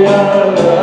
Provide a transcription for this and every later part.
yeah.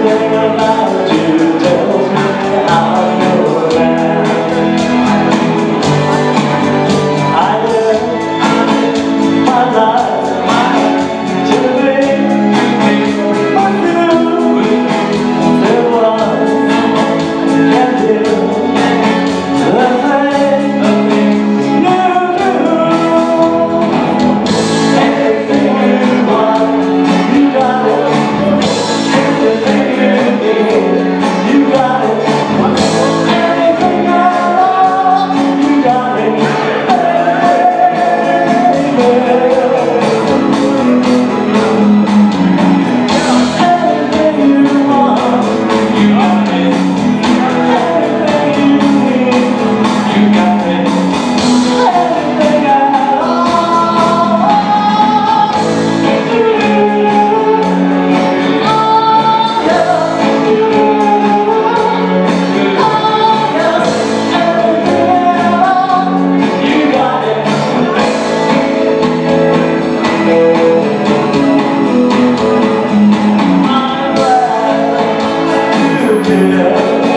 Senhor, Yeah.